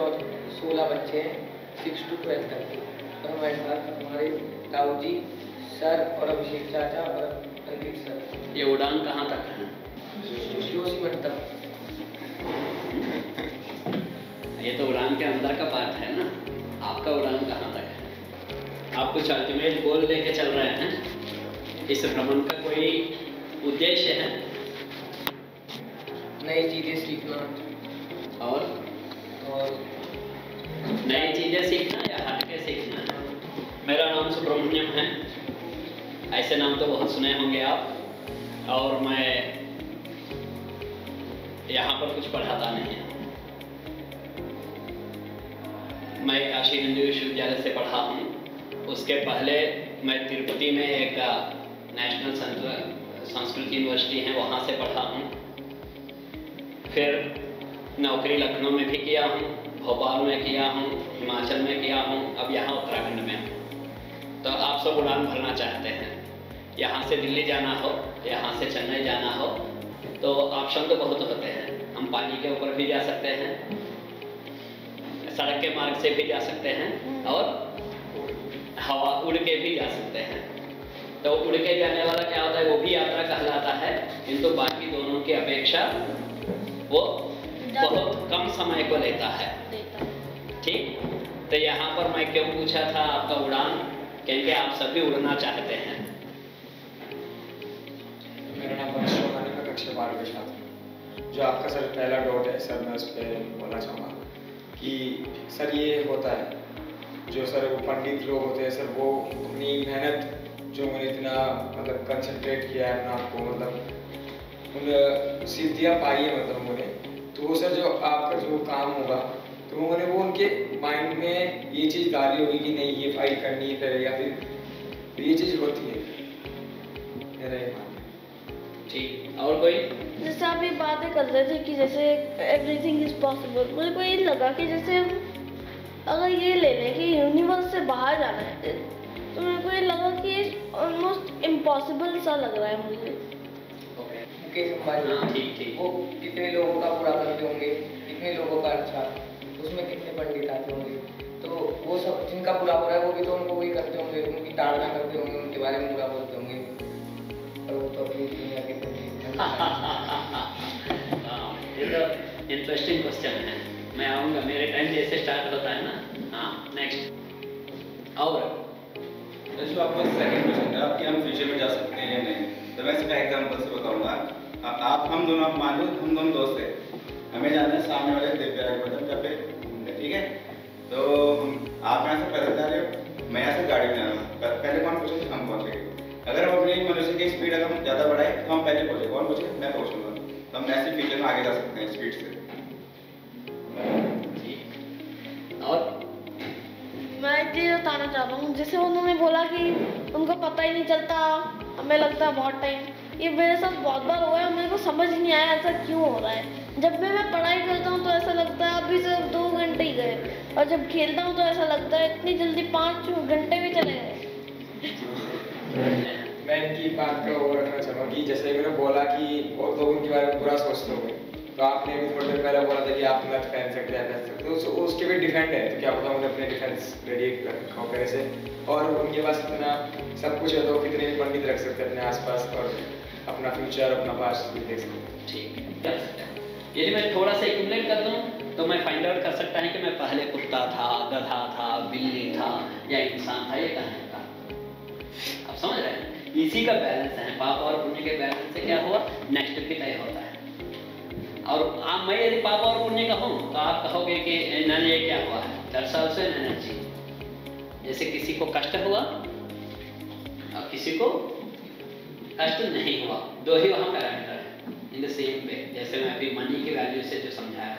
सोलह बच्चे हैं सिक्स टू ट्वेल्थ तक के। और हमारे साथ हमारे ताऊ जी सर और अभिषेक चाचा और अंकित सर। ये उड़ान कहाँ तक है? जोशीमठ तक। ये तो उड़ान के अंदर का पार्ट है ना? आपका उड़ान कहाँ तक है? आप कुछ अल्टीमेट गोल लेके चल रहे हैं? इस भ्रमण का कोई उद्देश्य है? नई चीज़ें सीखना और? और नई चीज़ें सीखना या हट के सीखना? मेरा नाम सुब्रमण्यम है। ऐसे नाम तो बहुत सुने होंगे आप। और मैं यहाँ पर कुछ पढ़ाता नहीं मैं काशी हिंदू विश्वविद्यालय से पढ़ा हूँ। उसके पहले मैं तिरुपति में एक नेशनल संस्कृत यूनिवर्सिटी है, वहाँ से पढ़ा हूँ। फिर नौकरी लखनऊ में भी किया हूँ। भोपाल में किया हूँ, हिमाचल में किया हूँ, अब यहाँ उत्तराखंड में हूँ। तो आप सब उड़ान भरना चाहते हैं। यहाँ से दिल्ली जाना हो, यहाँ से चेन्नई जाना हो तो ऑप्शन तो बहुत होते हैं। हम पानी के ऊपर भी जा सकते हैं, सड़क के मार्ग से भी जा सकते हैं और हवा उड़ के भी जा सकते हैं। तो उड़ के जाने वाला क्या होता है, वो भी यात्रा कहलाता है, किंतु बाकी दोनों की अपेक्षा वो बहुत कम समय को लेता है। ठीक? तो यहाँ पर मैं क्यों पूछा था आपका उड़ान? क्योंकि आप सभी उड़ना चाहते हैं। मेरा नाम कक्षा बारह के छात्र जो आपका सर पहला डॉट है सर मैं उस पर बोलना चाहूँगा कि सर ये होता है जो सर वो पंडित लोग होते हैं सर वो अपनी मेहनत जो उन्होंने इतना मतलब कंसंट्रेट किया है अपना आपको मतलब उन सिद्धियाँ पाई है मतलब उन्होंने। तो वो सर जो आपका जो काम होगा तो उन्होंने वो उनके माइंड में ये चीज़ डाली होगी कि नहीं ये फाइट करनी है फिर या फिर तो ये चीज़ होती है मेरा ये ठीक और कोई? जैसे आप ये बातें कर रहे थे कि जैसे एवरीथिंग इज़ पॉसिबल मुझे को ये लगा कि जैसे अगर ये ले लें कि यूनिवर्स से बाहर जाना है तो मेरे को ये लगा कि ऑलमोस्ट इम्पॉसिबल सा लग रहा है मुझे। ओके हाँ। ठीक ठीक। वो कितने लोगों ताड़ना करते होंगे उनके बारे में बुरा बोलते होंगे। और वो तो अपनी दुनिया के हाँ, ये तो इंटरेस्टिंग क्वेश्चन है। मैं आऊँगा मेरे टाइम जैसे स्टार्ट होता है ना। हाँ नेक्स्ट और? जो आपका सेकंड क्वेश्चन है आपके हम फ्यूचर में जा सकते हैं या नहीं? तो मैं इसका एग्जांपल से बताऊँगा। आप हम दोनों आप मान लो हम दोनों दोस्त हैं। हमें जाना है सामने वाले पे ठीक है? तो आप यहाँ से पैदल जा रहे हो? मैं यहाँ से गाड़ी में आ रहा हूँ पहले कौन पहुँचे हम पहुँचेंगे अगर हम अपनी मनुष्य की स्पीड अगर हम ज़्यादा बढ़ाए तो हम पहले पहुँचे। कौन पहुँचे मैं पहुँचूँगा तो हम ऐसे फ्यूचर में आगे जा सकते हैं स्पीड से। और? मैं चीज़ बताना चाहता हूँ। जैसे उन्होंने बोला कि उनको पता ही नहीं चलता हमें लगता है बहुत टाइम ये मेरे साथ बहुत बार हुआ है मेरे को समझ नहीं आया ऐसा क्यों हो रहा है। जब भी मैं पढ़ाई करता हूँ तो ऐसा लगता है अभी सिर्फ़ दो घंटे ही गए। और जब खेलता हूँ तो ऐसा लगता है इतनी जल्दी पाँच घंटे भी चले गए। मैं इनकी बात का वो रखना चाहूँगा कि जैसे मैंने बोला कि बहुत लोग उनके बारे में बुरा सोचते होंगे। तो आपने भी थोड़ी देर पहले बोला था कि आप नथ पहन सकते हैं पहन सकते हो? तो उसके भी डिफेंड है। तो क्या पता उन्होंने अपने डिफेंस रेडी रखा हो से। और उनके पास इतना सब कुछ है तो कितने भी पंडित रख सकते हैं अपने आसपास और अपना फ्यूचर अपना पास भी देख सकते हैं। ठीक। है कर हैं यदि मैं थोड़ा सा एक्यूमुलेट कर दूँ तो मैं फाइंड आउट कर सकता है कि मैं पहले कुत्ता था, गधा था, बिल्ली था, या इंसान था, ये कहने का आप समझ रहे हैं? इसी का बैलेंस है। पाप और पुण्य के बैलेंस से क्या हुआ? नेक्स्ट भी तय होता है। और आप, मैं यदि पाप और पुण्य कहूँ तो आप कहोगे कि नैने, ये क्या हुआ है? दैट्स आल्सो एन एनर्जी जैसे किसी को कष्ट हुआ और किसी को कष्ट नहीं हुआ। दो ही वहाँ पैरामीटर है इन द सेम वे जैसे मैं अभी मनी के वैल्यू से जो समझाया